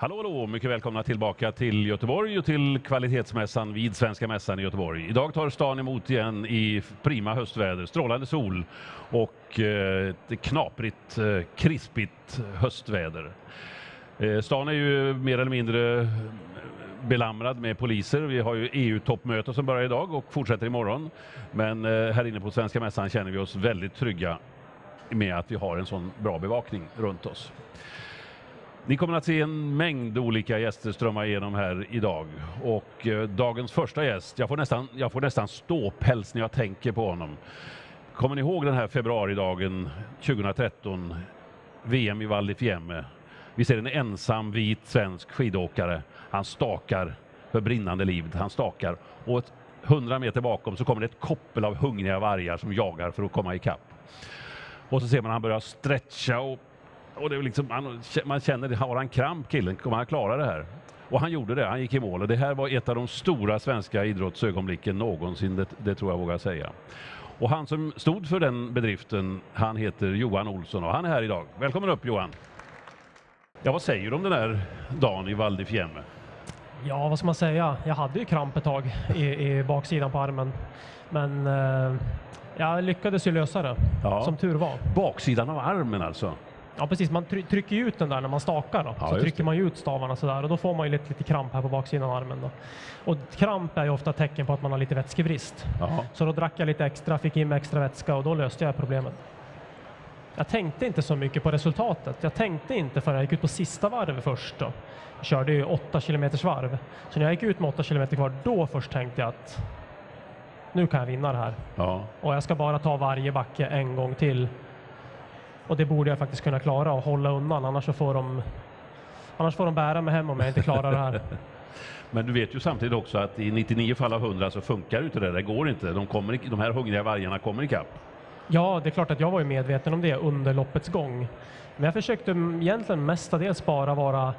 Hallå, hallå! Mycket välkomna tillbaka till Göteborg och till kvalitetsmässan vid Svenska Mässan i Göteborg. Idag tar stan emot igen i prima höstväder, strålande sol och eh, ett knaprigt, eh, krispigt höstväder. Eh, stan är ju mer eller mindre belamrad med poliser. Vi har ju EU-toppmöte som börjar idag och fortsätter imorgon. Men här inne på Svenska Mässan känner vi oss väldigt trygga med att vi har en sån bra bevakning runt oss. Ni kommer att se en mängd olika gäster strömma igenom här idag. Och eh, dagens första gäst, jag får, nästan, jag får nästan ståpäls när jag tänker på honom. Kommer ni ihåg den här februaridagen 2013? VM i Val di Fiemme. Vi ser en ensam vit svensk skidåkare. Han stakar för brinnande livet. Han stakar och ett hundra meter bakom så kommer det ett koppel av hungriga vargar som jagar för att komma ikapp. Och så ser man han börjar stretcha och och det är liksom, man, man känner, har han kramp killen? Kommer han klara det här? Och han gjorde det, han gick i mål och det här var ett av de stora svenska idrottsögonblicken någonsin, det, det tror jag vågar säga. Och han som stod för den bedriften, han heter Johan Olsson och han är här idag. Välkommen upp Johan! Ja, vad säger du om den här dagen i Val? Ja, vad ska man säga? Jag hade ju kramp ett tag i, i baksidan på armen. Men eh, jag lyckades ju lösa det, ja. som tur var. Baksidan av armen alltså? Ja precis, man trycker ut den där när man stakar då. Ja, så trycker det. man ut stavarna sådär och då får man ju lite, lite kramp här på baksidan av armen då. Och kramp är ju ofta tecken på att man har lite vätskebrist. Aha. Så då drack jag lite extra, fick in extra vätska och då löste jag problemet. Jag tänkte inte så mycket på resultatet. Jag tänkte inte förrän jag gick ut på sista varvet först då. Jag körde ju 8 km varv. Så när jag gick ut med 8 km kvar, då först tänkte jag att nu kan jag vinna det här. Ja. Och jag ska bara ta varje backe en gång till och det borde jag faktiskt kunna klara och hålla undan, annars så får de, annars får de bära mig hem om jag inte klarar det här. Men du vet ju samtidigt också att i 99 fall av 100 så funkar inte det, det går inte. De, kommer, de här hungriga vargarna kommer ikapp. Ja, det är klart att jag var ju medveten om det under loppets gång. Men jag försökte egentligen mestadels bara vara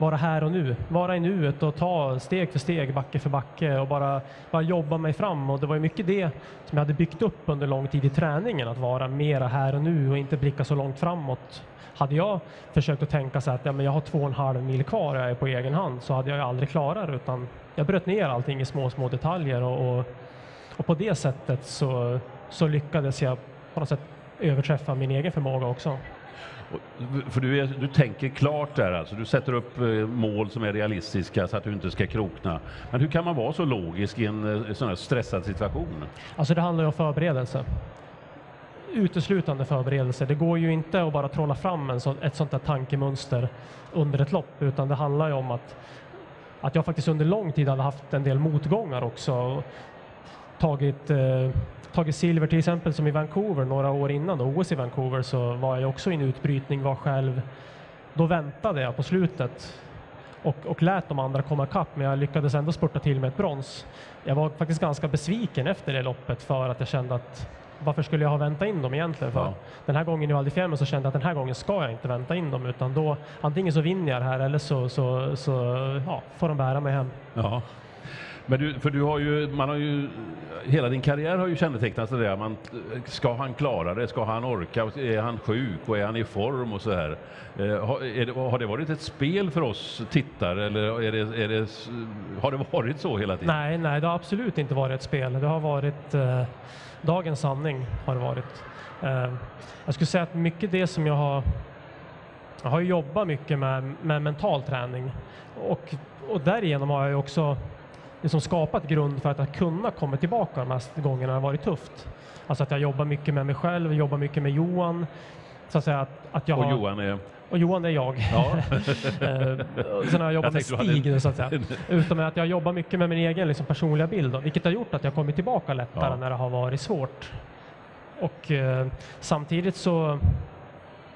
vara här och nu, vara i nuet och ta steg för steg, backe för backe och bara, bara jobba mig fram. Och det var ju mycket det som jag hade byggt upp under lång tid i träningen, att vara mera här och nu och inte blicka så långt framåt. Hade jag försökt att tänka så att ja, men jag har två och en halv mil kvar och jag är på egen hand så hade jag aldrig klarat det utan jag bröt ner allting i små, små detaljer och, och, och på det sättet så, så lyckades jag på något sätt överträffa min egen förmåga också. För du, är, du tänker klart där alltså, du sätter upp eh, mål som är realistiska så att du inte ska krokna. Men hur kan man vara så logisk i en eh, sån här stressad situation? Alltså det handlar ju om förberedelse. Uteslutande förberedelse. Det går ju inte att bara trolla fram en så, ett sånt där tankemönster under ett lopp, utan det handlar ju om att, att jag faktiskt under lång tid hade haft en del motgångar också. Tagit eh, tagit silver till exempel som i Vancouver några år innan då, OS i Vancouver så var jag också i en utbrytning, var själv. Då väntade jag på slutet och, och lät de andra komma ikapp men jag lyckades ändå spurta till med ett brons. Jag var faktiskt ganska besviken efter det loppet för att jag kände att varför skulle jag ha väntat in dem egentligen? För ja. Den här gången i Val så kände jag att den här gången ska jag inte vänta in dem utan då antingen så vinner jag det här eller så, så, så ja, får de bära mig hem. Ja. Men du, för du har ju, man har ju, hela din karriär har ju kännetecknats av det. Man, ska han klara det? Ska han orka? Är han sjuk och är han i form och så här? Eh, har, det, har, det, varit ett spel för oss tittare eller är det, är det, har det varit så hela tiden? Nej, nej, det har absolut inte varit ett spel. Det har varit eh, dagens sanning har det varit. Eh, jag skulle säga att mycket det som jag har jag har jobbat mycket med, med mental träning och, och därigenom har jag också liksom skapat grund för att kunna komma tillbaka de här gångerna det har varit tufft. Alltså att jag jobbar mycket med mig själv, jobbar mycket med Johan. Så att säga att, att jag och har, Johan är? Och Johan är jag. Ja. Eh, sen har jag jobbat med Stig, hade... så att säga. Utom att jag jobbar mycket med min egen liksom, personliga bild, då, vilket har gjort att jag kommit tillbaka lättare ja. när det har varit svårt. Och eh, samtidigt så,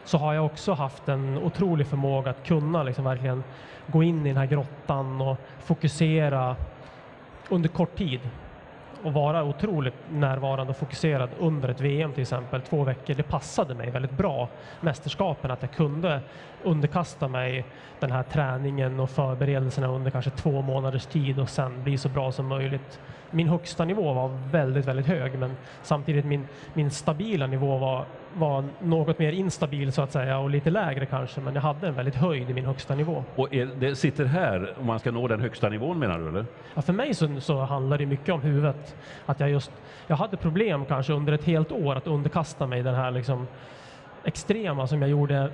så har jag också haft en otrolig förmåga att kunna liksom verkligen gå in i den här grottan och fokusera under kort tid och vara otroligt närvarande och fokuserad under ett VM till exempel, två veckor, det passade mig väldigt bra, mästerskapen, att jag kunde underkasta mig den här träningen och förberedelserna under kanske två månaders tid och sen bli så bra som möjligt. Min högsta nivå var väldigt, väldigt hög, men samtidigt min, min stabila nivå var var något mer instabil så att säga och lite lägre kanske, men jag hade en väldigt höjd i min högsta nivå. Och är, det sitter här om man ska nå den högsta nivån menar du eller? Ja, för mig så, så handlar det mycket om huvudet. Att jag just, jag hade problem kanske under ett helt år att underkasta mig den här liksom extrema som jag gjorde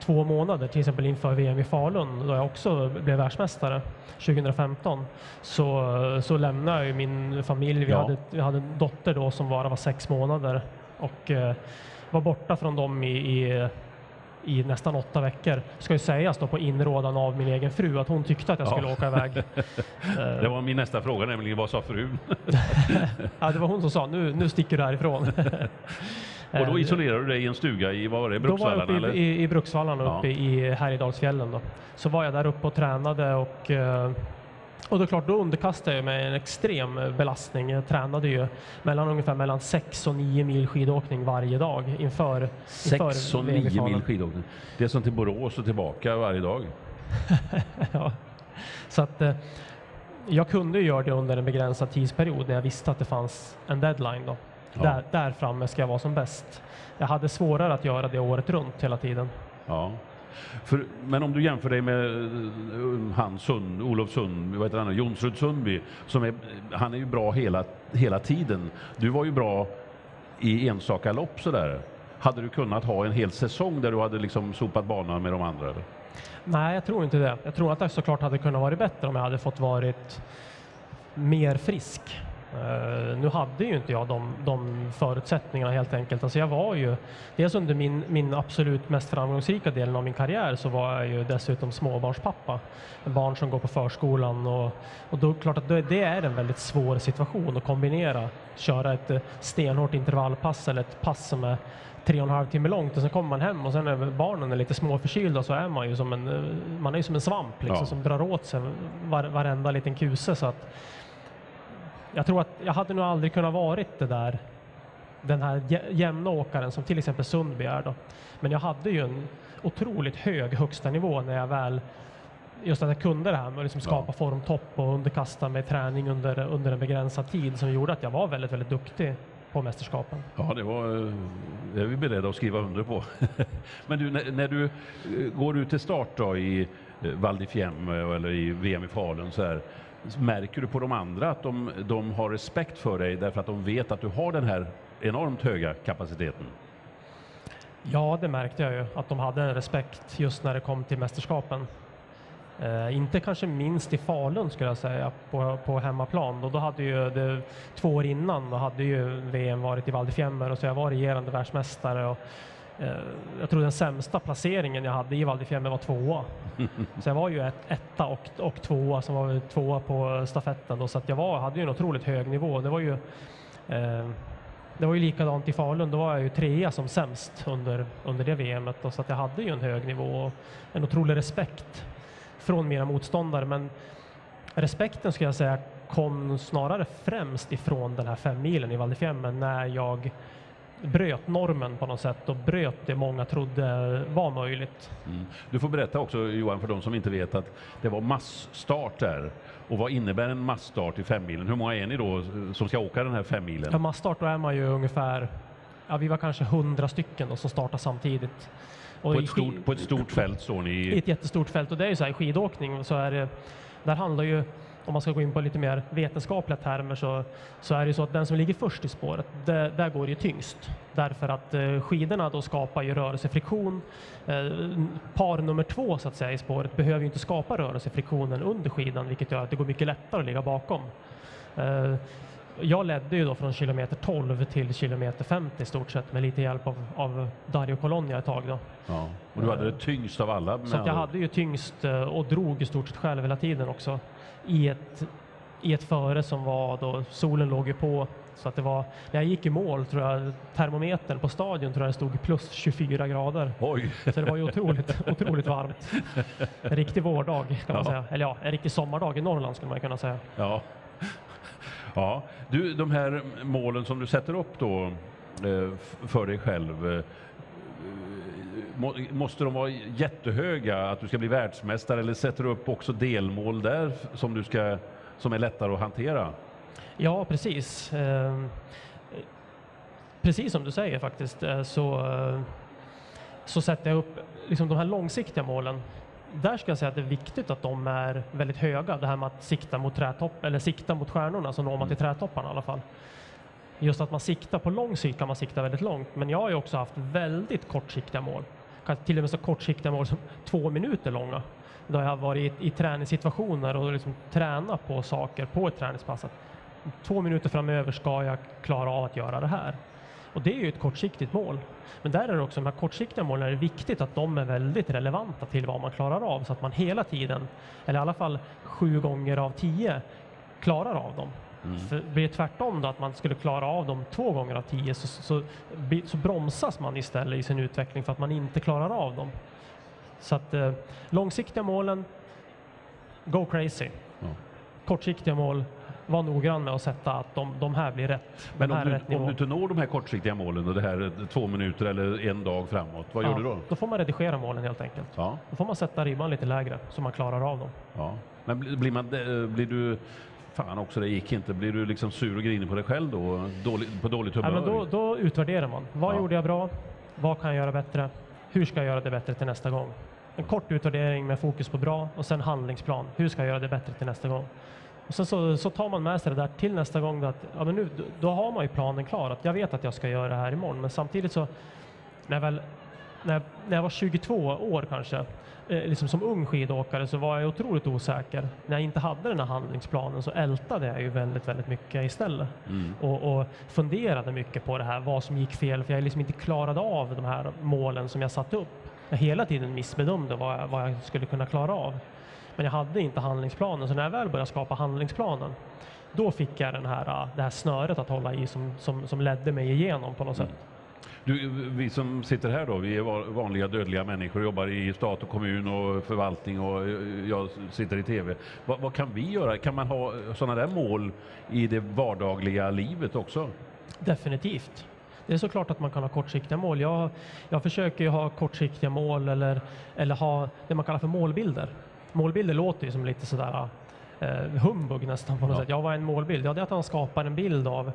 två månader, till exempel inför VM i Falun då jag också blev världsmästare 2015. Så, så lämnade jag min familj. Vi, Ja. hade, vi hade en dotter då som bara var sex månader och eh, var borta från dem i, i i nästan åtta veckor. Ska ju sägas då på inrådan av min egen fru att hon tyckte att jag Ja. skulle åka iväg. Eh, Det var min nästa fråga nämligen, vad sa frun? ja, det var hon som sa nu, nu sticker du härifrån. Och då isolerade du dig i en stuga i, vad var det, Då var jag Bruksvallarna uppe i, i, i Bruksvallarna Ja. uppe i Härjedalsfjällen. Då. Så var jag där uppe och tränade och, eh, och då klart, då underkastade jag mig en extrem belastning. Jag tränade ju mellan ungefär mellan 6 och 9 mil skidåkning varje dag inför, inför 6 och VM i 9 Falun. mil skidåkning. Det är som till Borås och tillbaka varje dag. ja. Så att eh, jag kunde göra det under en begränsad tidsperiod när jag visste att det fanns en deadline. Då. Ja. Där, där framme ska jag vara som bäst. Jag hade svårare att göra det året runt hela tiden. Ja. För, men om du jämför dig med eh, han Sund, Olof Sund, vad heter han, Jonsrud Sundby, som är, han är ju bra hela, hela tiden. Du var ju bra i enstaka lopp sådär. Hade du kunnat ha en hel säsong där du hade liksom sopat banan med de andra? Eller? Nej, jag tror inte det. Jag tror att det såklart hade kunnat vara bättre om jag hade fått varit mer frisk. Eh, nu hade ju inte jag de, de förutsättningarna helt enkelt. Alltså jag var ju, dels under min, min absolut mest framgångsrika delen av min karriär så var jag ju dessutom småbarnspappa. Barn som går på förskolan och, och då klart att det, är en väldigt svår situation att kombinera. Köra ett eh, stenhårt intervallpass eller ett pass som är tre och en halv timme långt och sen kommer man hem och sen när barnen är lite småförkylda så är man ju som en, eh, man är ju som en svamp liksom, Ja. som drar åt sig var, varenda liten kuse. Så att jag tror att jag hade nog aldrig kunnat varit det där, den här jä- jämna åkaren som till exempel Sundby är då. Men jag hade ju en otroligt hög högsta nivå när jag väl Just att jag kunde det här med att liksom skapa Ja. formtopp och underkasta mig träning under, under en begränsad tid som gjorde att jag var väldigt, väldigt duktig på mästerskapen. Ja, det var det är vi beredda att skriva under på. Men du, när, när du eh, går ut till start då i eh, Val eller i VM i Falun så här, märker du på de andra att de, de har respekt för dig därför att de vet att du har den här enormt höga kapaciteten? Ja, det märkte jag ju att de hade en respekt just när det kom till mästerskapen. Eh, inte kanske minst i Falun skulle jag säga, på, på hemmaplan. Och då hade ju det, två år innan då hade ju VM varit i Val di Fiemme och så jag var regerande världsmästare. Och, jag tror den sämsta placeringen jag hade i Val di Fiemme var tvåa. Så jag var ju ett, etta och, och tvåa som var tvåa på stafetten. Då, så att jag var, hade ju en otroligt hög nivå. Det var ju eh, det var ju likadant i Falun, då var jag ju trea som sämst under, under det VMet. Då, så att jag hade ju en hög nivå och en otrolig respekt från mina motståndare. Men respekten skulle jag säga kom snarare främst ifrån den här fem milen i Val när jag bröt normen på något sätt och bröt det många trodde var möjligt. Mm. Du får berätta också Johan för de som inte vet att det var massstart där. Och vad innebär en massstart i femmilen? Hur många är ni då som ska åka den här femmilen? Ja, massstart då är man ju ungefär, ja vi var kanske hundra stycken då som startade samtidigt. På ett, stort, på ett stort fält står ni i... ett jättestort fält och det är ju så här i skidåkning så är det, där handlar ju, om man ska gå in på lite mer vetenskapliga termer så, så är det så att den som ligger först i spåret, det, där går det tyngst. Därför att eh, skidorna då skapar ju rörelsefriktion. Eh, par nummer två så att säga i spåret behöver ju inte skapa rörelsefriktionen under skidan vilket gör att det går mycket lättare att ligga bakom. Eh, jag ledde ju då från kilometer 12 till kilometer 50 i stort sett med lite hjälp av, av Dario Colonia ett tag då. Ja. Och du hade det tyngst av alla. Så jag hade ju tyngst eh, och drog i stort sett själv hela tiden också i ett, i ett före som var då, solen låg ju på så att det var, när jag gick i mål tror jag termometern på stadion tror jag det stod plus 24 grader. Oj! Så det var ju otroligt, otroligt varmt. En riktig vårdag kan man Ja. säga. Eller ja, en riktig sommardag i Norrland skulle man kunna säga. Ja. ja. Du, de här målen som du sätter upp då eh, för dig själv. Må- Måste de vara jättehöga, att du ska bli världsmästare, eller sätter du upp också delmål där som, du ska, som är lättare att hantera? Ja, precis. Ehm, precis som du säger faktiskt, eh, så, eh, så sätter jag upp liksom de här långsiktiga målen. Där ska jag säga att det är viktigt att de är väldigt höga. Det här med att sikta mot trätopp, eller sikta mot stjärnorna så når man till trädtopparna i alla fall. Just att man siktar på lång sikt kan man sikta väldigt långt, men jag har ju också haft väldigt kortsiktiga mål. Till och med så kortsiktiga mål som två minuter långa. Då jag har varit i, i träningssituationer och liksom tränat på saker på ett träningspass. Att två minuter framöver ska jag klara av att göra det här. Och det är ju ett kortsiktigt mål. Men där är det också, de här kortsiktiga målen är det viktigt att de är väldigt relevanta till vad man klarar av så att man hela tiden, eller i alla fall sju gånger av tio, klarar av dem. Mm. För blir det tvärtom då, att man skulle klara av dem två gånger av tio så, så, så, bromsas man istället i sin utveckling för att man inte klarar av dem. Så att eh, långsiktiga målen, go crazy. Ja. Kortsiktiga mål, var noggrann med att sätta att de, de här blir rätt. Men om, du, om du inte når de här kortsiktiga målen och det här två minuter eller en dag framåt, vad ja, gör du då? Då får man redigera målen helt enkelt. Ja. Då får man sätta ribban lite lägre så man klarar av dem. Ja. Men blir, man, blir du fan också, det gick inte. Blir du liksom sur och grinig på dig själv då? Dålig, på dåligt humör? Ja, men då, då utvärderar man. Vad ja. gjorde jag bra? Vad kan jag göra bättre? Hur ska jag göra det bättre till nästa gång? En kort utvärdering med fokus på bra och sen handlingsplan. Hur ska jag göra det bättre till nästa gång? Och sen så, så tar man med sig det där till nästa gång. Att, ja, men nu, då har man ju planen klar. Att jag vet att jag ska göra det här imorgon. Men samtidigt så, när, väl, när, när jag var 22 år kanske, liksom som ung skidåkare så var jag otroligt osäker. När jag inte hade den här handlingsplanen så ältade jag ju väldigt, väldigt mycket istället. Mm. Och, och, funderade mycket på det här, vad som gick fel. För jag liksom inte klarade av de här målen som jag satt upp. Jag hela tiden missbedömde vad jag, vad jag skulle kunna klara av. Men jag hade inte handlingsplanen, så när jag väl började skapa handlingsplanen, då fick jag den här, det här snöret att hålla i som, som, som ledde mig igenom på något mm. sätt. Du, vi som sitter här då, vi är vanliga dödliga människor, jobbar i stat och kommun och förvaltning och jag sitter i TV. Vad, vad kan vi göra? Kan man ha sådana där mål i det vardagliga livet också? Definitivt. Det är såklart att man kan ha kortsiktiga mål. Jag, jag försöker ha kortsiktiga mål eller, eller ha det man kallar för målbilder målbilder låter ju som lite sådär eh, humbug nästan på något ja. sätt. Ja, vad är en målbild? Ja, det är att han skapar en bild av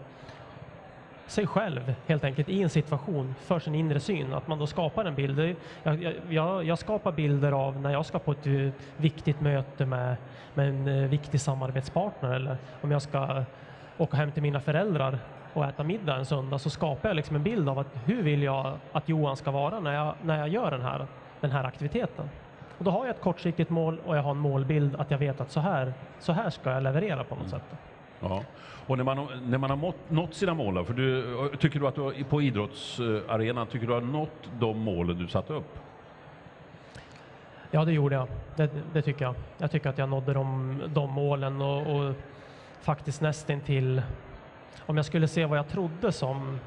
sig själv helt enkelt i en situation för sin inre syn. Att man då skapar en bild. Jag, jag, jag skapar bilder av när jag ska på ett eh, viktigt möte med, med en eh, viktig samarbetspartner eller om jag ska åka hem till mina föräldrar och äta middag en söndag så skapar jag liksom en bild av att hur vill jag att Johan ska vara när jag, när jag gör den här, den här aktiviteten. Och då har jag ett kortsiktigt mål och jag har en målbild att jag vet att så här, så här ska jag leverera på något mm. sätt. Ja. Och när man, när man har mått, nått sina mål, för du, tycker du att du på idrottsarenan, tycker du har nått de målen du satte upp? Ja, det gjorde jag. Det, det, tycker jag. Jag tycker att jag nådde de, de målen och, och faktiskt nästan till om jag skulle se vad jag trodde som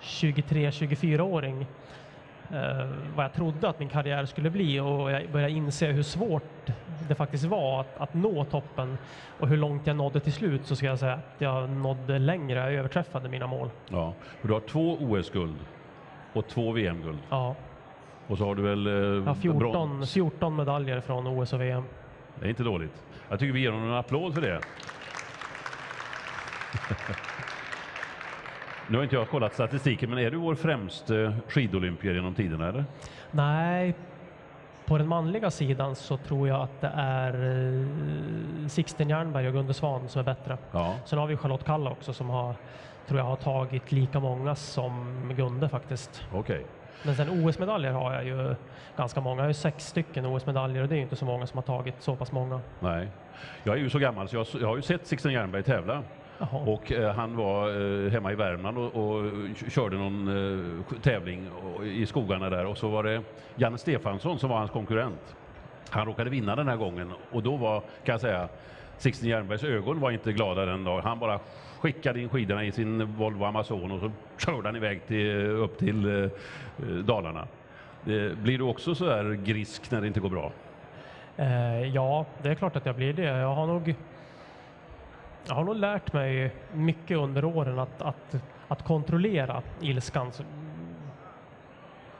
23-24-åring vad jag trodde att min karriär skulle bli och jag började inse hur svårt det faktiskt var att, att nå toppen och hur långt jag nådde till slut så ska jag säga att jag nådde längre, jag överträffade mina mål. Ja, du har två OS-guld och två VM-guld. Ja. Och så har du väl... Eh, ja, 14, 14 medaljer från OS och VM. Det är inte dåligt. Jag tycker vi ger honom en applåd för det. Nu har inte jag kollat statistiken, men är du vår främste skidolympier genom tiderna? Eller? Nej, på den manliga sidan så tror jag att det är eh, Sixten Jernberg och Gunde Svan som är bättre. Ja. Sen har vi Charlotte Kalla också som har, tror jag har tagit lika många som Gunde faktiskt. Okay. Men sen OS-medaljer har jag ju ganska många. Jag har ju sex stycken OS-medaljer och det är ju inte så många som har tagit så pass många. Nej, jag är ju så gammal så jag, jag har ju sett Sixten Jernberg tävla. Aha. Och eh, han var eh, hemma i Värmland och, och körde någon eh, tävling och, i skogarna där och så var det Janne Stefansson som var hans konkurrent. Han råkade vinna den här gången och då var, kan jag säga, Sixten Jernbergs ögon var inte glada den dagen. Han bara skickade in skidorna i sin Volvo Amazon och så körde han iväg till, upp till eh, Dalarna. blir du också så där grisk när det inte går bra? Eh, ja, det är klart att jag blir det. Jag har nog jag har nog lärt mig mycket under åren att, att, att kontrollera ilskan.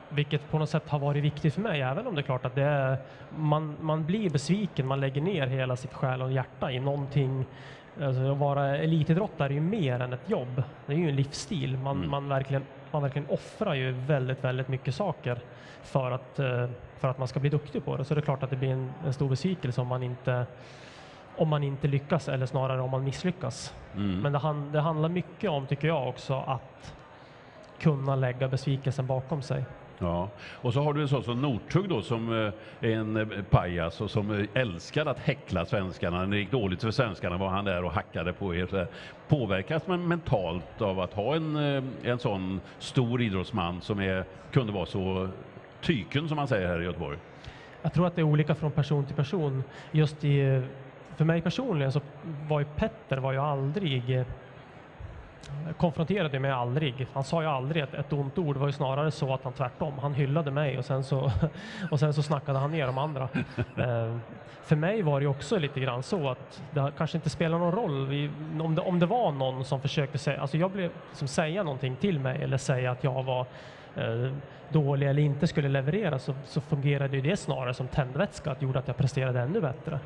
Vilket på något sätt har varit viktigt för mig, även om det är klart att det är, man, man blir besviken, man lägger ner hela sitt själ och hjärta i någonting Alltså, att vara elitidrottare är ju mer än ett jobb. Det är ju en livsstil. Man, Mm. man, verkligen, man verkligen offrar ju väldigt, väldigt mycket saker för att, eh, för att man ska bli duktig på det. Så det är klart att det blir en, en stor besvikelse om man inte om man inte lyckas eller snarare om man misslyckas. Mm. Men det, han, det handlar mycket om, tycker jag också, att kunna lägga besvikelsen bakom sig. Ja, och så har du en sån som Northug då som eh, är en eh, pajas och som eh, älskar att häckla svenskarna. När det gick dåligt för svenskarna var han där och hackade på er. Påverkas man mentalt av att ha en, en sån stor idrottsman som är, kunde vara så tyken som man säger här i Göteborg? Jag tror att det är olika från person till person. Just i, för mig personligen så var ju Petter var ju aldrig eh, konfronterade mig aldrig. Han sa ju aldrig ett, ett ont ord. Det var ju snarare så att han tvärtom. Han hyllade mig och sen så, och sen så snackade han ner de andra. Eh, för mig var det också lite grann så att det kanske inte spelar någon roll vi, om, det, om det var någon som försökte säga, alltså jag blev som säga någonting till mig eller säga att jag var eh, dålig eller inte skulle leverera så, så fungerade ju det snarare som tändvätska att gjorde att jag presterade ännu bättre.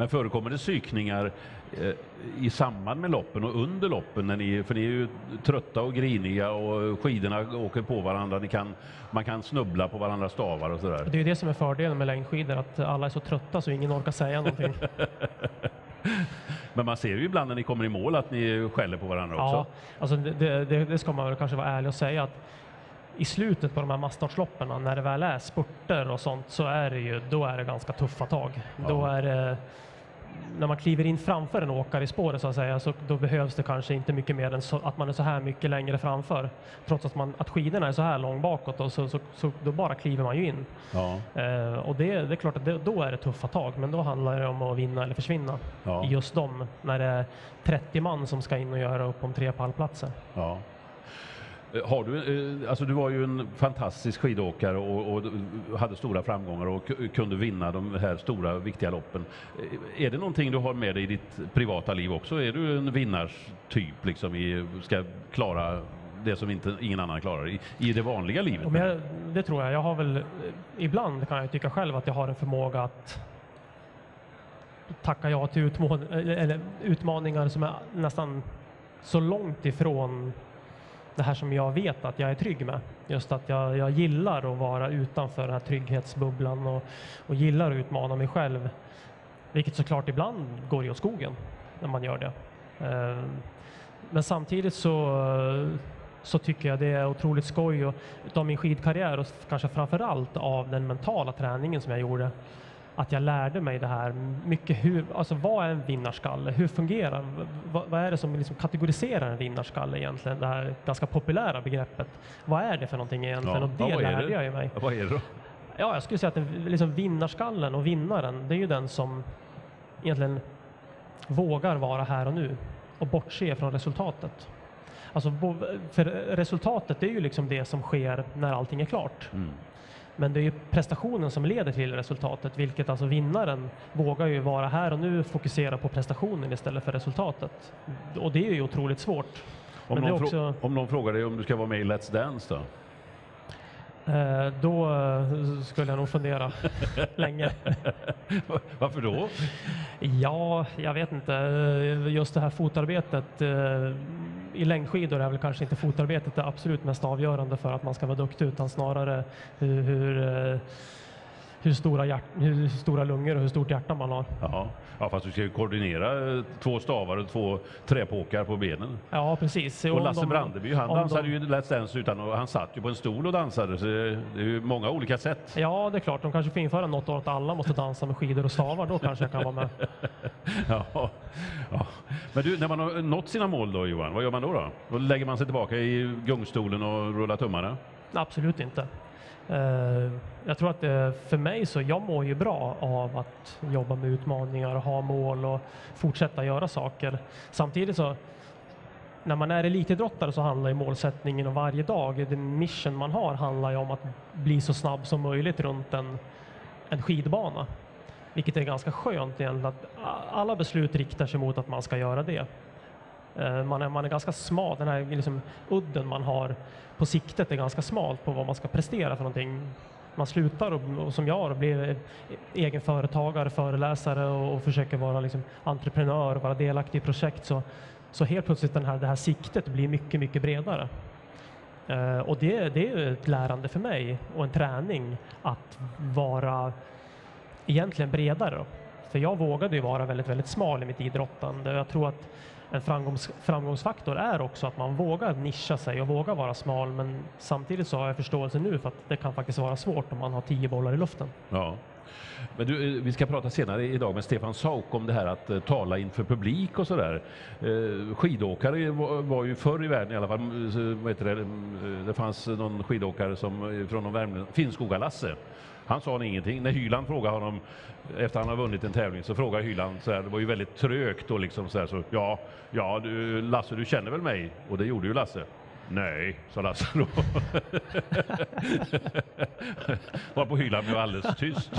Men förekommer det psykningar eh, i samband med loppen och under loppen? När ni, för ni är ju trötta och griniga och skidorna åker på varandra. Ni kan, man kan snubbla på varandras stavar och sådär. Det är ju det som är fördelen med längdskidor, att alla är så trötta så ingen orkar säga någonting. Men man ser ju ibland när ni kommer i mål att ni skäller på varandra också. Ja, alltså det, det, det ska man väl kanske vara ärlig och säga att i slutet på de här masstartsloppen, när det väl är spurter och sånt, så är det ju, då är det ganska tuffa tag. Ja. Då är det, när man kliver in framför en åkare i spåret så att säga, så då behövs det kanske inte mycket mer än så, att man är så här mycket längre framför. Trots att, man, att skidorna är så här långt bakåt, och så, så, så då bara kliver man ju in. Ja, Eh, och det, det är klart att det, då är det tuffa tag, men då handlar det om att vinna eller försvinna. ja, i just dem, när det är 30 man som ska in och göra upp om tre pallplatser. ja. Eh, har du, eh, alltså du var ju en fantastisk skidåkare och, och hade stora framgångar och kunde vinna de här stora viktiga loppen. Eh, är det någonting du har med dig i ditt privata liv också? Är du en vinnarstyp liksom i, ska klara det som inte, ingen annan klarar i, i det vanliga livet? Jag, det tror jag. Jag har väl, ibland kan jag tycka själv att jag har en förmåga att tacka ja till utman eller utmaningar som är nästan så långt ifrån det här som jag vet att jag är trygg med. Just att jag, jag gillar att vara utanför den här trygghetsbubblan och, och gillar att utmana mig själv. Vilket såklart ibland går i åt skogen när man gör det. Eh, men samtidigt så, så tycker jag det är otroligt skoj och utav min skidkarriär och kanske framför allt av den mentala träningen som jag gjorde. Att jag lärde mig det här mycket hur, alltså vad är en vinnarskalle? Hur fungerar, vad, vad är det som liksom kategoriserar en vinnarskalle egentligen? Det här ganska populära begreppet. Vad är det för någonting egentligen? Ja, och det ja, lärde det? jag ju mig. Vad är det då? Ja, jag skulle säga att den, liksom vinnarskallen och vinnaren, det är ju den som egentligen vågar vara här och nu och bortse från resultatet. Alltså, för resultatet är ju liksom det som sker när allting är klart. Mm. Men det är ju prestationen som leder till resultatet, vilket alltså vinnaren vågar ju vara här och nu, fokusera på prestationen istället för resultatet. Och det är ju otroligt svårt. Om, Men någon också- om någon frågar dig om du ska vara med i Let's Dance då? Eh, då eh, skulle jag nog fundera länge. Varför då? Ja, jag vet inte. Eh, Just det här fotarbetet. eh, i längdskidor är väl kanske inte fotarbetet det absolut mest avgörande för att man ska vara duktig, utan snarare hur, hur, eh, hur, stora, hjärt, hur stora lungor och hur stort hjärta man har. Ja ja, fast du ska ju koordinera eh, två stavar och två träpåkar på benen. Ja, precis. Och om Lasse de- Brandeby, han dansade de- ju Let's Dance utan och han satt ju på en stol och dansade så det det är ju många olika sätt. Ja, det är klart. De kanske får införa något år att alla måste dansa med skidor och stavar. Då kanske jag kan vara med. Ja. Ja. Men du, när man har nått sina mål då Johan, vad gör man då? Då, då lägger man sig tillbaka i gungstolen och rullar tummarna? Absolut inte. Eh, jag tror att det, för mig så jag mår ju bra av att jobba med utmaningar och ha mål och fortsätta göra saker. Samtidigt så när man är elitidrottare så handlar ju målsättningen om varje dag, den mission man har handlar ju om att bli så snabb som möjligt runt en, en skidbana. Vilket är ganska skönt egentligen att alla beslut riktar sig mot att man ska göra det. Eh, man är, man är ganska smal, den här liksom udden man har på siktet är ganska smalt på vad man ska prestera för någonting. man slutar och, och som jag och blir egen företagare, föreläsare och, och försöker vara liksom entreprenör och vara delaktig i projekt så, så helt plötsligt den här, det här siktet blir mycket, mycket bredare. Uh, och det, det är ett lärande för mig och en träning att vara egentligen bredare. För jag vågade ju vara väldigt, väldigt smal i mitt idrottande. Jag tror att en framgångs, framgångsfaktor är också att man vågar nischa sig och vågar vara smal. Men samtidigt så har jag förståelse nu för att det kan faktiskt vara svårt om man har tio bollar i luften. Ja. Men du, eh, vi ska prata senare idag med Stefan Sauk om det här att eh, tala inför publik och sådär. Eh, skidåkare var, ju förr i världen i alla fall, vad heter det, det fanns någon skidåkare som, från någon Värmland, Finnskoga-Lasse. Han sa ingenting. När Hyland frågade honom efter han har vunnit en tävling så frågade Hyland så här, det var ju väldigt trögt och liksom så här så ja, ja du, Lasse du känner väl mig? Och det gjorde ju Lasse. Nej, sa Lasse då. Var på hyllan blev alldeles tyst.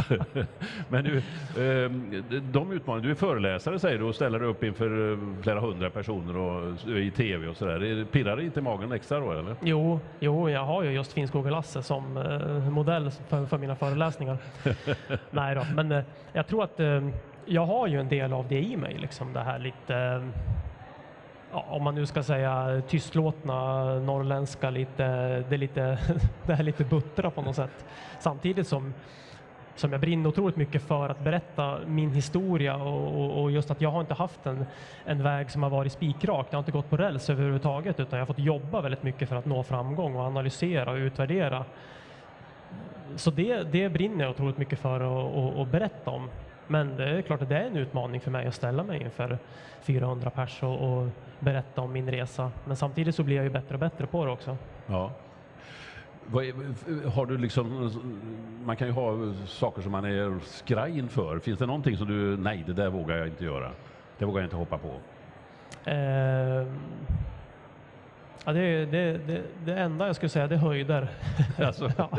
Men du, ehm, de utmaningar, du är föreläsare säger du och ställer dig upp inför eh, flera hundra personer och, i tv och sådär. Pirrar det inte magen extra då eller? Jo, jo jag har ju just Finnskoga-Lasse som eh, modell för, för mina föreläsningar. Nej då, men eh, jag tror att jag har ju en del av det i mig, liksom det här lite ja, om man nu ska säga tystlåtna norrländska, lite, det, är lite, det är lite buttra på något sätt. Samtidigt som, som jag brinner otroligt mycket för att berätta min historia och, och, just att jag har inte haft en, en väg som har varit spikrak. Jag har inte gått på räls överhuvudtaget utan jag har fått jobba väldigt mycket för att nå framgång och analysera och utvärdera. Så det, det brinner jag otroligt mycket för att, att berätta om. Men det är klart att det är en utmaning för mig att ställa mig inför 400 pers och, och berätta om min resa. Men samtidigt så blir jag ju bättre och bättre på det också. Ja. Har du liksom, man kan ju ha saker som man är skraj inför. Finns det någonting som du, nej det där vågar jag inte göra. Det vågar jag inte hoppa på. Eh, Ja, det, det, det, det, enda jag skulle säga det är höjder. Alltså. ja.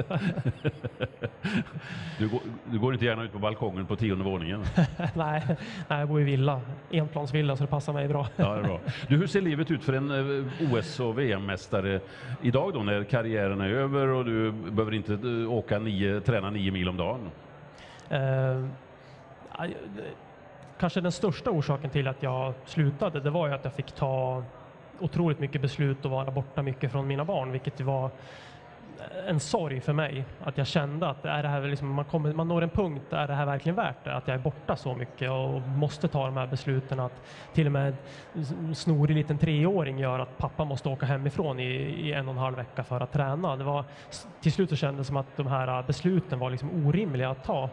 du, går, du, går, inte gärna ut på balkongen på tionde våningen? nej, nej, jag bor i villa, enplansvilla så det passar mig bra. ja, det är bra. Du, hur ser livet ut för en eh, OS och VM-mästare idag då när karriären är över och du behöver inte eh, åka nio, träna nio mil om dagen? Uh, kanske den största orsaken till att jag slutade, det var ju att jag fick ta otroligt mycket beslut och vara borta mycket från mina barn, vilket var en sorg för mig. Att jag kände att är det här liksom, man, kommer, man når en punkt, är det här verkligen värt det? Att jag är borta så mycket och måste ta de här besluten. Att till och med en snorig liten treåring gör att pappa måste åka hemifrån i, i en och en halv vecka för att träna. Det var, till slut så kändes det som att de här besluten var liksom orimliga att ta.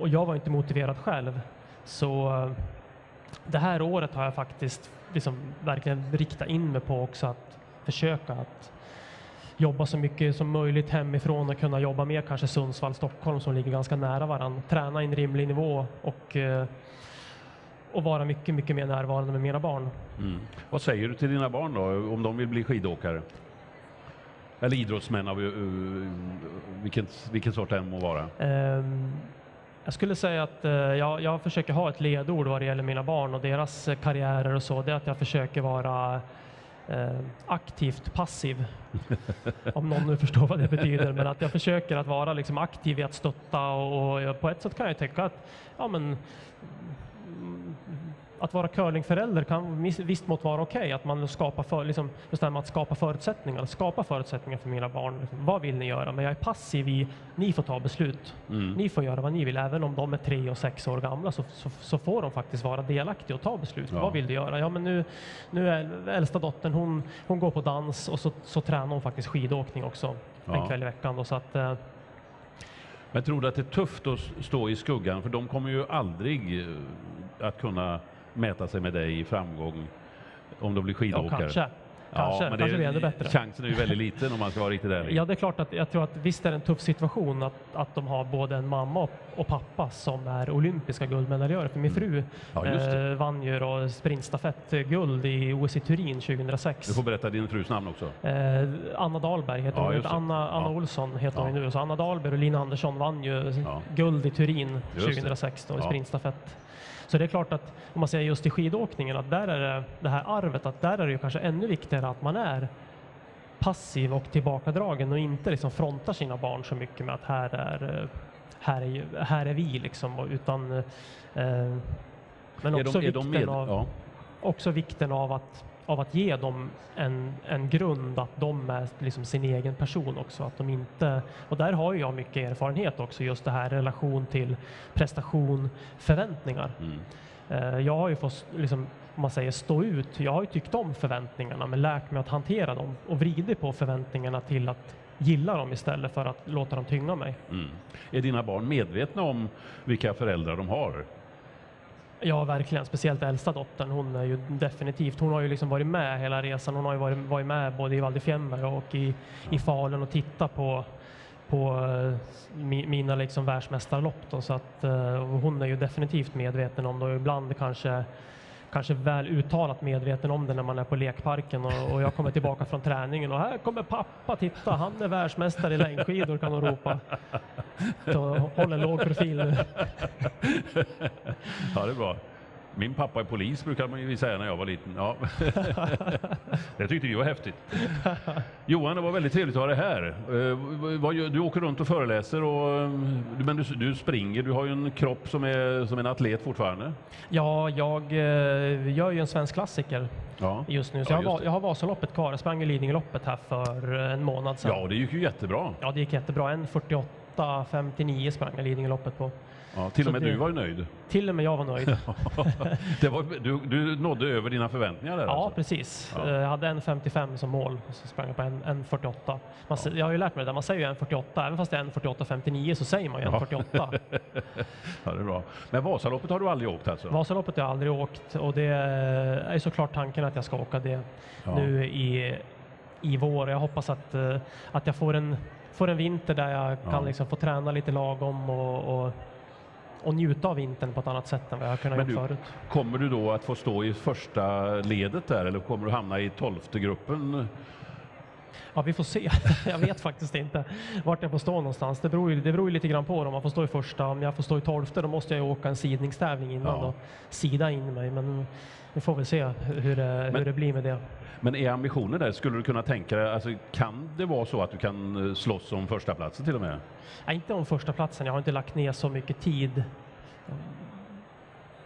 Och jag var inte motiverad själv. Så eh, det här året har jag faktiskt liksom verkligen riktat in mig på också att försöka att jobba så mycket som möjligt hemifrån och kunna jobba med kanske Sundsvall, Stockholm som ligger ganska nära varandra. Träna i en rimlig nivå och, eh, och vara mycket, mycket mer närvarande med mina barn. Mm. Vad säger du till dina barn då, om de vill bli skidåkare? Eller idrottsmän av uh, vilken, vilken sort det än må vara? Um, jag skulle säga att eh, jag, jag försöker ha ett ledord vad det gäller mina barn och deras eh, karriärer och så. Det är att jag försöker vara eh, aktivt passiv. Om någon nu förstår vad det betyder. Men att jag försöker att vara liksom aktiv i att stötta och, och på ett sätt kan jag tycka att ja, men, att vara curlingförälder kan visst mått vara okej, okay, att man skapar för, liksom, med att skapa förutsättningar, skapa förutsättningar för mina barn. Liksom, vad vill ni göra? Men jag är passiv i, ni får ta beslut. Mm. Ni får göra vad ni vill, även om de är tre och sex år gamla så, så, så får de faktiskt vara delaktiga och ta beslut. Ja. Vad vill du göra? Ja, men nu, nu är äldsta dottern, hon, hon går på dans och så, så tränar hon faktiskt skidåkning också ja. en kväll i veckan. Då, så att, eh, men tror du att det är tufft att stå i skuggan? För de kommer ju aldrig eh, att kunna mäta sig med dig i framgång om de blir skidåkare. Ja, kanske. Kanske, ja, men kanske det, är bättre. Chansen är ju väldigt liten om man ska vara riktigt ärlig. Ja, det är klart att jag tror att visst är det en tuff situation att, att de har både en mamma och, pappa som är olympiska guldmedaljörer. För min mm. fru ja, eh, vann ju då sprintstafett-guld i OS i Turin 2006. Du får berätta din frus namn också. Eh, Anna Dahlberg heter ja, hon. Anna, Anna ja. Olsson heter hon nu. Så Anna Dahlberg och Lina Andersson vann ju guld i Turin 2006 då, i sprintstafett. Så det är klart att om man säger just i skidåkningen att där är det, det här arvet, att där är det ju kanske ännu viktigare att man är passiv och tillbakadragen och inte liksom frontar sina barn så mycket med att här är, här är, här är vi liksom, utan eh, men Är också, de, är de vikten med? av, Ja. också vikten av att, av att ge dem en, en grund att de är liksom sin egen person också. Att de inte, och där har jag mycket erfarenhet också, just det här relation till prestation, förväntningar. Mm. Eh, Jag har ju fått, liksom, om man säger stå ut, jag har ju tyckt om förväntningarna men lärt mig att hantera dem och vridit på förväntningarna till att gilla dem istället för att låta dem tynga mig. Mm. Är dina barn medvetna om vilka föräldrar de har? Ja, verkligen. Speciellt äldsta dottern. Hon är ju definitivt, hon har ju liksom varit med hela resan. Hon har ju varit, varit med både i Val di Fiemme och i, i Falun och tittat på, på eh, mi, mina liksom världsmästarlopp. Då, så att, eh, hon är ju definitivt medveten om det och ibland kanske kanske väl uttalat medveten om det när man är på lekparken och, och jag kommer tillbaka från träningen och här kommer pappa, titta han är världsmästare i längdskidor kan hon ropa. Så håll en låg profil nu. Ja, det är bra. Min pappa är polis brukade man ju säga när jag var liten. Ja. det tyckte vi var häftigt. Johan, det var väldigt trevligt att ha dig här. Eh, Du åker runt och föreläser, och, eh, men du, du springer. Du har ju en kropp som är som en atlet fortfarande. Ja, jag eh, gör ju en svensk klassiker Ja, just nu. Så Ja, jag, har, just va- det. jag har Vasaloppet kvar. Jag sprang i Lidingöloppet här för en månad sedan. ja det gick ju jättebra. Ja, det gick jättebra. En 48.59 sprang jag Lidingöloppet på. Ja, till Så och med det- du var ju nöjd. Till och med jag var nöjd. det var, du, du nådde över dina förväntningar där Ja, alltså. precis. Ja. Eh, Jag hade en 55 som mål och så sprang jag på en, en 48. Man, sä- Jag har ju lärt mig det där, man säger ju en 48. Även fast det är en 48.59 så säger man ju en Ja. 48. Ja, det är bra. Men Vasaloppet har du aldrig åkt alltså? Vasaloppet har jag aldrig åkt och det är såklart tanken att jag ska åka det Ja. nu i, i vår. Jag hoppas att, eh, att jag får en, får en vinter där jag Ja. kan liksom få träna lite lagom och, och, och njuta av vintern på ett annat sätt än vad jag har kunnat Men göra förut. Kommer du då att få stå i första ledet där eller kommer du hamna i tolfte gruppen? Ja, vi får se. jag vet faktiskt inte vart jag får stå någonstans. Det beror ju, det beror ju lite grann på om man får stå i första. Om jag får stå i tolfte då måste jag ju åka en sidningstävling innan Ja. och sida in mig. Men vi får väl se hur det, Men- hur det blir med det. Men är ambitionen där, skulle du kunna tänka dig, alltså, kan det vara så att du kan eh, slåss om första platsen till och med? Ja, inte om första platsen. jag har inte lagt ner så mycket tid.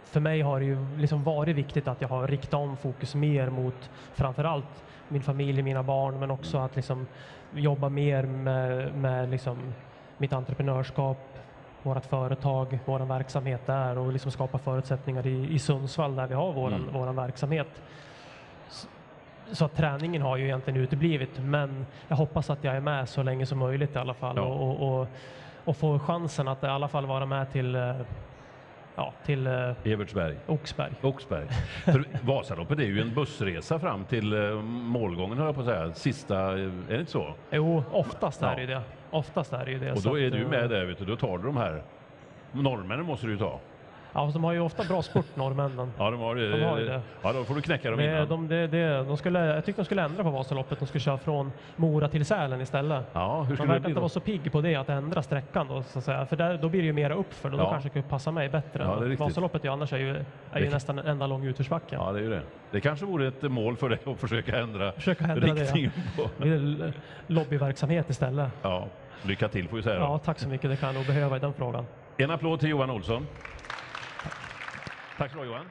För mig har det ju liksom varit viktigt att jag har riktat om fokus mer mot framförallt min familj, mina barn, men också att liksom jobba mer med, med liksom mitt entreprenörskap, vårt företag, vår verksamhet där och liksom skapa förutsättningar i, i Sundsvall där vi har vår Mm. våran verksamhet. Så- Så att träningen har ju egentligen uteblivit, men jag hoppas att jag är med så länge som möjligt i alla fall Ja. och, och, och, och få chansen att i alla fall vara med till, eh, ja, till eh, Evertsberg, Oxberg. Oxberg. För Vasaloppet är ju en bussresa fram till eh, målgången, höll jag på att säga. Sista, eh, är det inte så? Jo, oftast är det ju det. Oftast är det ju det. Och så då är att, du eh, med där, vet du. Då tar du de här. Norrmännen måste du ju ta. Ja, de har ju ofta bra sport, norrmännen. Ja, de har det. De har ju det. Ja, då får du knäcka dem innan. de, det, det, de skulle, jag tyckte de skulle ändra på Vasaloppet. De skulle köra från Mora till Sälen istället. Ja, hur De skulle det verkar inte då? vara så pigg på det, att ändra sträckan då, så att säga. För där, då blir det ju mera uppför då Ja. kanske det passar mig bättre. Ja, det är. Vasaloppet ju annars är ju, är ju nästan en enda lång utförsbacke. Ja, det är ju det. Det kanske vore ett mål för dig att försöka ändra Försöka ändra riktningen Ja. på. Det blir lobbyverksamhet istället. Ja, lycka till får vi säga då. Ja, tack så mycket. Det kan jag nog behöva i den frågan. En applåd till Johan Olsson. Tack så du Johan.